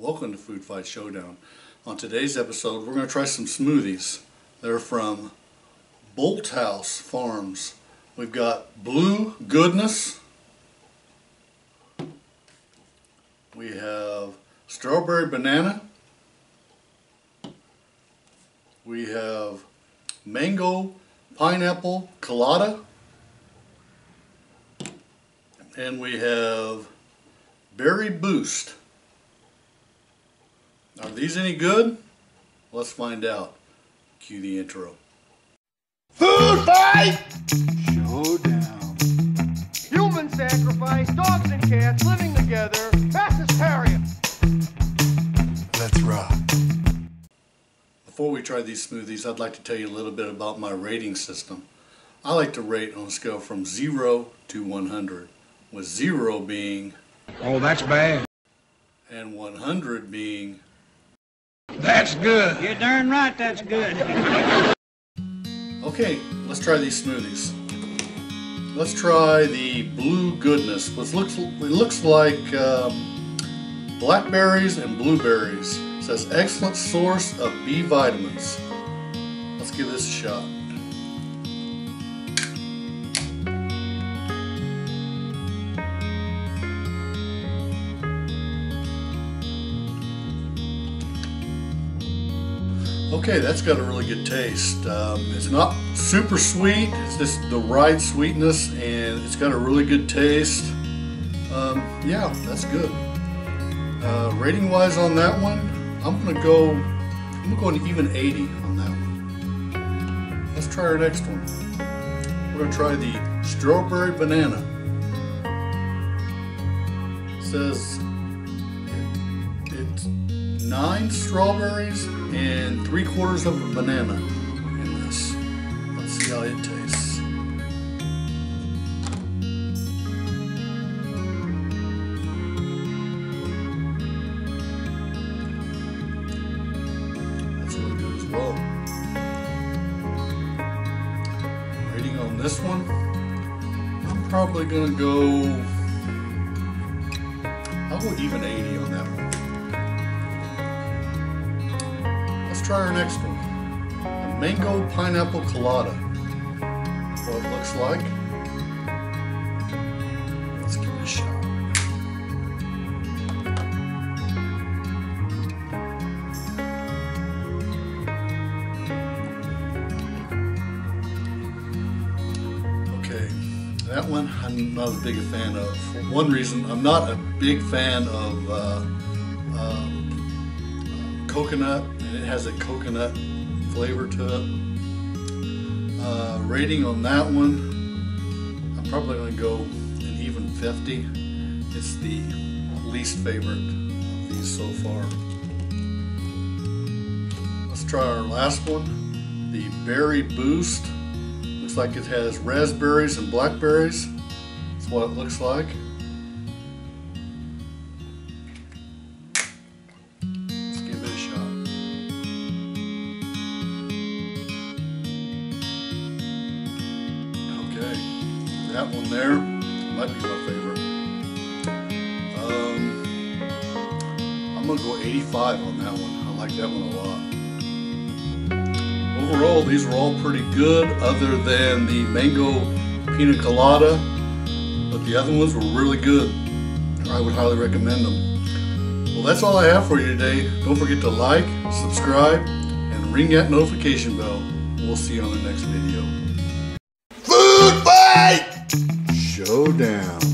Welcome to Food Fight Showdown. On today's episode, we're going to try some smoothies. They're from Bolthouse Farms. We've got Blue Goodness. We have Strawberry Banana. We have Mango Pineapple Colada. And we have Berry Boost. Are these any good? Let's find out. Cue the intro. Food fight! Showdown. Human sacrifice, dogs and cats living together, mass hysteria. Let's rock. Before we try these smoothies, I'd like to tell you a little bit about my rating system. I like to rate on a scale from 0 to 100, with 0 being Oh, that's bad. and 100 being That's good. You're darn right that's good. Okay, let's try these smoothies. Let's try the Blue Goodness, which looks it looks like um, blackberries and blueberries. It says excellent source of B vitamins. Let's give this a shot. Okay, that's got a really good taste. Um, it's not super sweet, it's just the right sweetness and it's got a really good taste. Um, yeah, that's good. Uh, rating wise on that one, I'm gonna go, I'm gonna go an even 80 on that one. Let's try our next one. We're gonna try the strawberry banana. It says nine strawberries and three quarters of a banana in this. Let's see how it tastes. That's really good as well. Rating on this one, I'm probably gonna go. I'll go even 80 on that one. Try our next one. A mango pineapple colada. What it looks like. Let's give it a shot. Okay, that one I'm not as big a fan of. For one reason, I'm not a big fan of uh, um, coconut, and it has a coconut flavor to it. Uh, rating on that one, I'm probably going to go an even 50. It's the least favorite of these so far. Let's try our last one, the Berry Boost. Looks like it has raspberries and blackberries. That's what it looks like. That one there might be my favorite. Um, I'm gonna go 85 on that one. I like that one a lot. Overall, these were all pretty good, other than the mango pina colada, but the other ones were really good. I would highly recommend them. Well, that's all I have for you today. Don't forget to like, subscribe, and ring that notification bell. We'll see you on the next video. Food fight! go down.